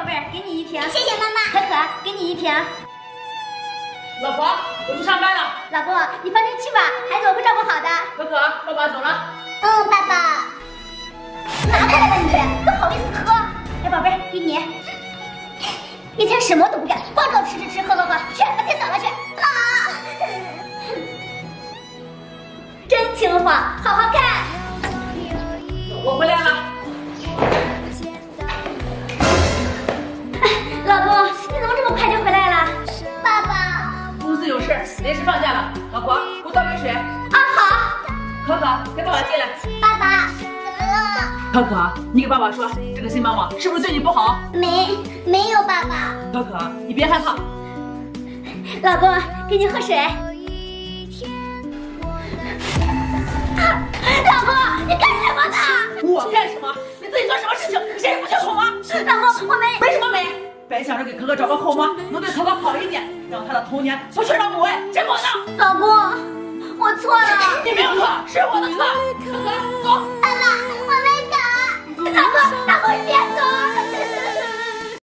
宝贝儿，给你一瓶。谢谢妈妈。可可，给你一瓶。老婆，我去上班了。老公，你放心去吧，孩子我会照顾好的。可可，爸爸走了。嗯，爸爸。拿过来吧你，都好意思喝。哎，宝贝儿，给你。一天什么都不干，光知道吃吃吃，喝喝喝，去把电扫了去。啊！真听话，好好看。临时放假了。老婆，给我倒杯水。啊，好。可可，跟爸爸进来。爸爸，怎么了？可可，你给爸爸说，这个新妈妈是不是对你不好？没，没有，爸爸。可可，你别害怕。老公，给你喝水。白，想着给哥哥找个后妈，能对可可好一点，让他的童年不缺少母爱，真不能。